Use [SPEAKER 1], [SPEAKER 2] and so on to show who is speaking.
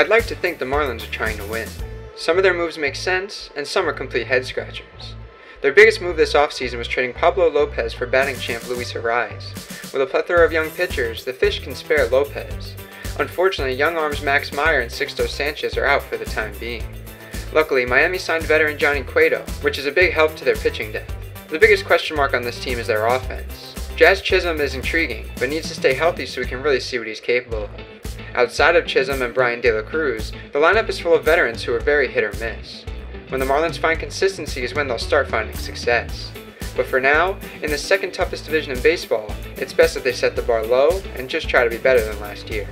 [SPEAKER 1] I'd like to think the Marlins are trying to win. Some of their moves make sense, and some are complete head scratchers. Their biggest move this offseason was trading Pablo Lopez for batting champ Luis Arraez. With a plethora of young pitchers, the Fish can spare Lopez. Unfortunately, young arms Max Meyer and Sixto Sanchez are out for the time being. Luckily, Miami signed veteran Johnny Cueto, which is a big help to their pitching depth. The biggest question mark on this team is their offense. Jazz Chisholm is intriguing, but needs to stay healthy so we can really see what he's capable of. Outside of Chisholm and Bryan De La Cruz, the lineup is full of veterans who are very hit or miss. When the Marlins find consistency is when they'll start finding success. But for now, in the second toughest division in baseball, it's best that they set the bar low and just try to be better than last year.